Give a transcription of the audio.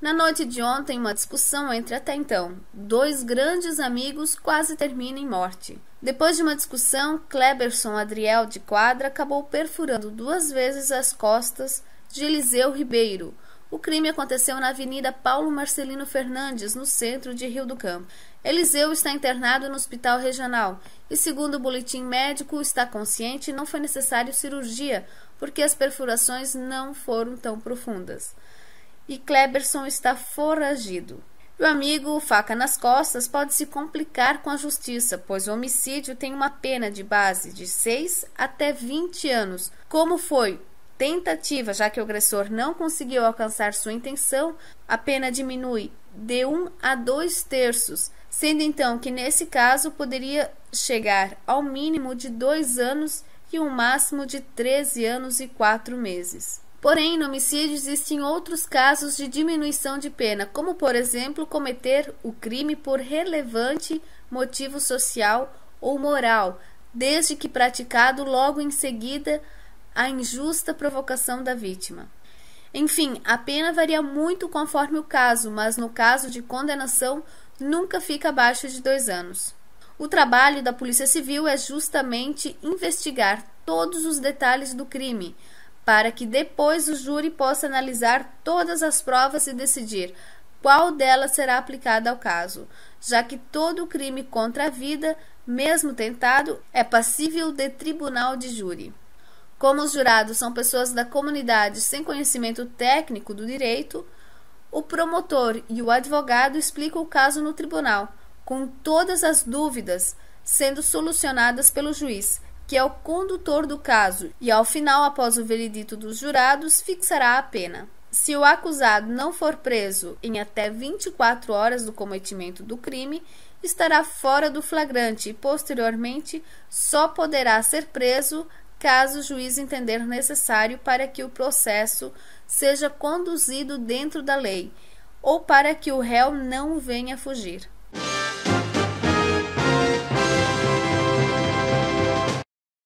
Na noite de ontem, uma discussão entre até então dois grandes amigos quase termina em morte. Depois de uma discussão, Kleberson Adriel de Quadra acabou perfurando duas vezes as costas de Eliseu Ribeiro. O crime aconteceu na Avenida Paulo Marcelino Fernandes, no centro de Rio do Campo. Eliseu está internado no hospital regional e, segundo o boletim médico, está consciente e não foi necessário cirurgia, porque as perfurações não foram tão profundas e Kleberson está foragido. O amigo, faca nas costas, pode se complicar com a justiça, pois o homicídio tem uma pena de base de 6 até 20 anos. Como foi tentativa, já que o agressor não conseguiu alcançar sua intenção, a pena diminui de 1 um a 2 terços, sendo então que nesse caso poderia chegar ao mínimo de 2 anos e um máximo de 13 anos e 4 meses. Porém, no homicídio existem outros casos de diminuição de pena, como, por exemplo, cometer o crime por relevante motivo social ou moral, desde que praticado logo em seguida a injusta provocação da vítima. Enfim, a pena varia muito conforme o caso, mas no caso de condenação nunca fica abaixo de dois anos. O trabalho da Polícia Civil é justamente investigar todos os detalhes do crime, para que depois o júri possa analisar todas as provas e decidir qual delas será aplicada ao caso, já que todo crime contra a vida, mesmo tentado, é passível de tribunal de júri. Como os jurados são pessoas da comunidade sem conhecimento técnico do direito, o promotor e o advogado explicam o caso no tribunal, com todas as dúvidas sendo solucionadas pelo juiz, que é o condutor do caso, e ao final, após o veredito dos jurados, fixará a pena. Se o acusado não for preso em até 24 horas do cometimento do crime, estará fora do flagrante e, posteriormente, só poderá ser preso caso o juiz entender necessário para que o processo seja conduzido dentro da lei ou para que o réu não venha fugir.